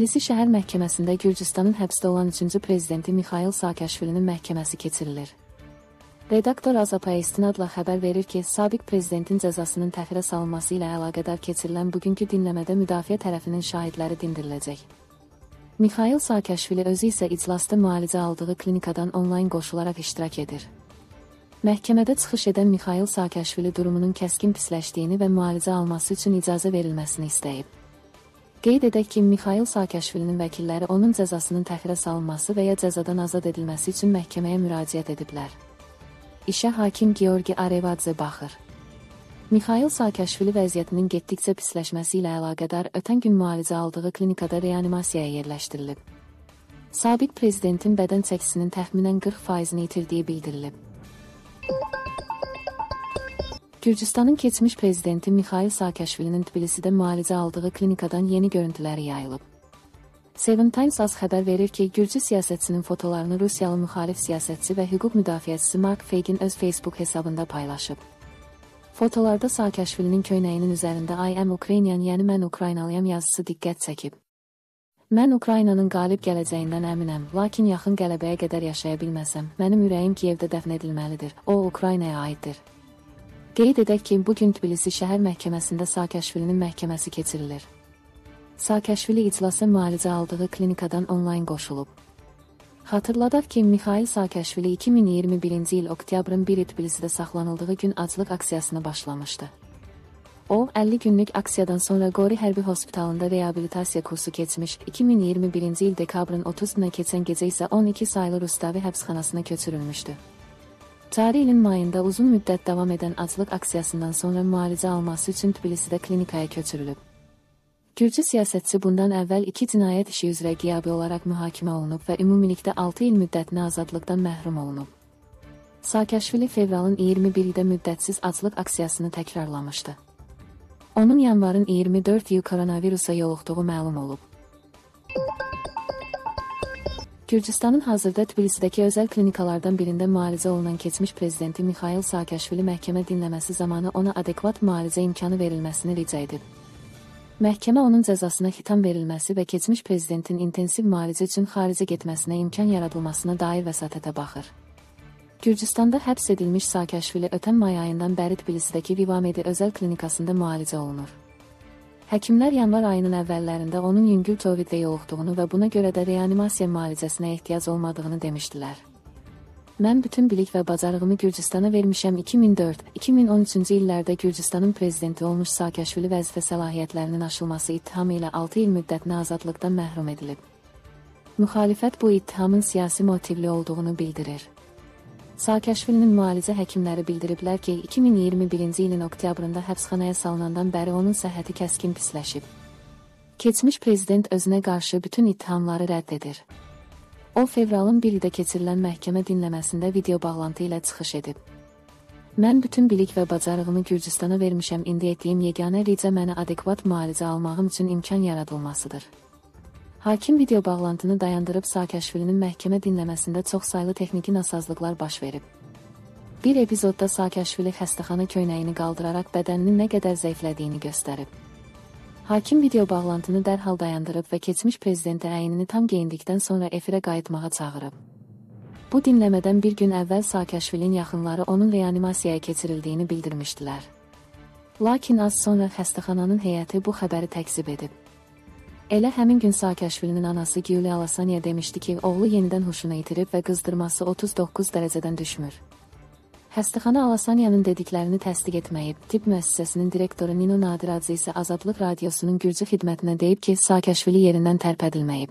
Tbilisi şəhər məhkəməsində Gürcüstanın həbsdə olan 3-cü prezidenti Mixail Saakəşvilinin məhkəməsi keçirilir. Redaktor Azapa istinadla xəbər verir ki, sabiq prezidentin cəzasının təxirə salınması ilə əlaqədar keçirilən bugünkü dinləmədə müdafiə tərəfinin şahidləri dindiriləcək. Mixail Saakəşvili özü isə iclasda müalicə aldığı klinikadan onlayn qoşularaq iştirak edir. Məhkəmədə çıxış edən Mixail Saakəşvili durumunun kəskin pisləşdiyini və müalicə alması üçün icazə verilməsini istəyib. Qeyd edək ki, Mixail Saakəşvilinin vəkilləri onun cəzasının təxirə salınması və ya cəzadan azad edilməsi üçün məhkəməyə müraciət ediblər. İşə hakim Georgi Arevadze baxır. Mixail Saakəşvili vəziyyətinin getdikcə pisləşməsi ilə əlaqədar ötən gün müalicə aldığı klinikada reanimasiyaya yerləşdirilib. Sabiq prezidentin bədən çəkisinin təxminən 40%-ni itirdiyi bildirilib. Gürcüstanın keçmiş prezidenti Mixail Saakəşvilinin Tbilisidə müalicə aldığı klinikadan yeni görüntüləri yayılıb. Seven Times az xəbər verir ki, Gürcü siyasətçinin fotolarını Rusiyalı müxalif siyasətçi və hüquq müdafiəçisi Mark Feygin öz Facebook hesabında paylaşıb. Fotolarda Saakəşvilinin köynəyinin üzərində I am Ukrainian, yəni mən Ukraynalıyam yazısı diqqət çəkib. Mən Ukraynanın qalib gələcəyindən əminəm, lakin yaxın qələbəyə qədər yaşaya bilməsəm, mənim ürəyim Kiyevdə dəfn edilməlidir. O Ukraynaya aiddir. Qeyd edək ki, bu gün Tbilisi şəhər məhkəməsində Saakəşvilinin məhkəməsi keçirilir. Saakəşvili iclasa müalicə aldığı klinikadan onlayn qoşulub. Xatırladaq ki, Mixail Saakəşvili 2021-ci il oktyabrın 1-i Tbilisidə saxlanıldığı gün aclıq aksiyasına başlamışdı. O, 50 günlük aksiyadan sonra Qori Hərbi Hospitalında reabilitasiya kursu keçmiş, 2021-ci il dekabrın 30-na keçən gecə isə 12 saylı Rustavi həbsxanasına köçürülmüşdü. Cari ilin mayında uzun müddət davam edən aclıq aksiyasından sonra müalicə alması üçün Tbilisidə klinikaya köçürülüb. Gürcü siyasətçi bundan əvvəl iki cinayət işi üzrə qiyabi olaraq mühakimə olunub və ümumilikdə 6 il müddətinə azadlıqdan məhrum olunub. Saakəşvili fevralın 21-də müddətsiz aclıq aksiyasını təkrarlamışdı. Onun yanvarın 24 yıl koronavirusa yoluxduğu məlum olub. Gürcüstanın hazırda Tbilisidəki özəl klinikalardan birində müalicə olunan keçmiş prezidenti Mixail Saakəşvili məhkəmə dinləməsi zamanı ona adekvat müalicə imkanı verilməsini rica edib. Məhkəmə onun cəzasına xitam verilməsi və keçmiş prezidentin intensiv müalicə üçün xaricə getməsinə imkan yaradılmasına dair vəsatətə baxır. Gürcüstanda həbs edilmiş Saakəşvili ötən may ayından bəri Tbilisidəki Vivamedi özəl klinikasında müalicə olunur. Həkimlər yanvar ayının əvvəllərində onun yüngül COVID-də yoluxduğunu və buna görə də reanimasiya müalicəsinə ehtiyac olmadığını demişdilər. Mən bütün bilik və bacarığımı Gürcüstana vermişəm 2004-2013-cü illərdə Gürcüstanın prezidenti olmuş Saakəşvili vəzifə səlahiyyətlərinin aşılması ittihamı ilə 6 il müddətinə azadlıqdan məhrum edilib. Müxalifət bu ittihamın siyasi motivli olduğunu bildirir. Saakəşvilinin müalicə həkimləri bildiriblər ki, 2021-ci ilin oktyabrında həbsxanaya salınandan bəri onun səhhəti kəskin pisləşib. Keçmiş prezident özünə qarşı bütün ittihamları rədd edir. O, fevralın 1-də keçirilən məhkəmə dinləməsində video bağlantı ilə çıxış edib. Mən bütün bilik və bacarığımı Gürcüstana vermişəm, indi etdiyim yeganə rica mənə adekvat müalicə almağım üçün imkan yaradılmasıdır. Hakim video bağlantını dayandırıb Saakəşvilinin məhkəmə dinləməsində çox saylı texniki nasazlıqlar baş verib. Bir epizodda Saakəşvili xəstəxana köynəyini qaldıraraq bədəninin nə qədər zəiflədiyini göstərib. Hakim video bağlantını dərhal dayandırıb və keçmiş prezidentə əynini tam geyindikdən sonra efirə qayıtmağa çağırıb. Bu dinləmədən bir gün əvvəl Saakəşvilin yaxınları onun reanimasiyaya keçirildiyini bildirmişdilər. Lakin az sonra xəstəxananın heyəti bu xəbəri təkzib edib. Elə həmin gün Saakəşvilinin anası Gyuli Alasaniya demişdi ki, oğlu yenidən huşunu itirib və qızdırması 39 dərəcədən düşmür. Xəstəxana Alasaniyanın dediklərini təsdiq etməyib. Tibb müəssisəsinin direktoru Nino Nadiradze isə Azadlıq Radiosunun Gürcü xidmətinə deyib ki, Saakəşvili yerindən tərpədilməyib.